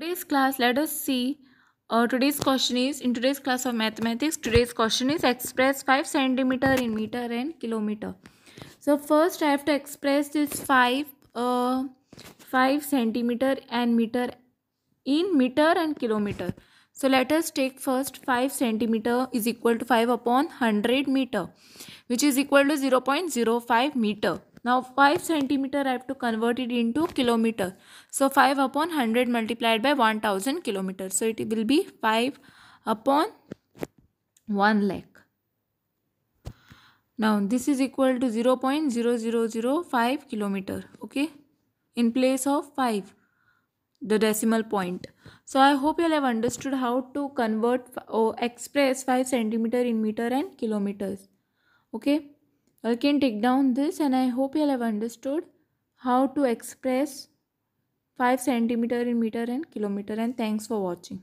today's class let us see uh, today's question is in today's class of mathematics today's question is express 5 centimeter in meter and kilometer. So first i have to express this 5 uh, 5 centimeter and meter in meter and kilometer. So let us take first 5 centimeter is equal to 5 upon 100 meter which is equal to 0.05 meter now 5 centimeter I have to convert it into kilometer. So 5 upon 100 multiplied by 1000 kilometers. So it will be 5 upon 1 lakh. Now this is equal to 0 0.0005 kilometer. Okay. In place of 5 the decimal point. So I hope you have understood how to convert or express 5 centimeter in meter and kilometers. Okay. I can take down this and I hope you have understood how to express 5 centimeter in meter and kilometer and thanks for watching.